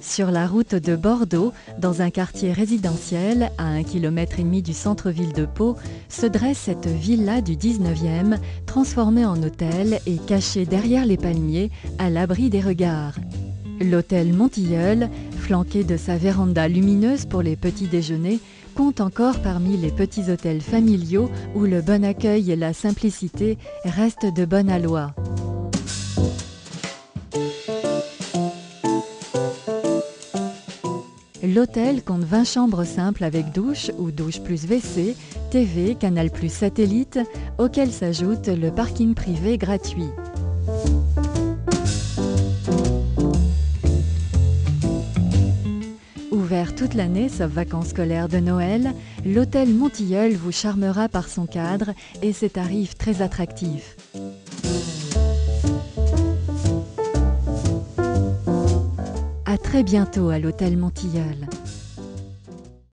Sur la route de Bordeaux, dans un quartier résidentiel à un kilomètre et demi du centre-ville de Pau, se dresse cette villa du 19e, transformée en hôtel et cachée derrière les palmiers, à l'abri des regards. L'hôtel Montilleul, flanqué de sa véranda lumineuse pour les petits déjeuners, compte encore parmi les petits hôtels familiaux où le bon accueil et la simplicité restent de bonne aloi. L'hôtel compte 20 chambres simples avec douche ou douche plus WC, TV, canal plus satellite, auquel s'ajoute le parking privé gratuit. Ouvert toute l'année sauf vacances scolaires de Noël, l'hôtel Montilleul vous charmera par son cadre et ses tarifs très attractifs. Très bientôt à l'hôtel Montilleul.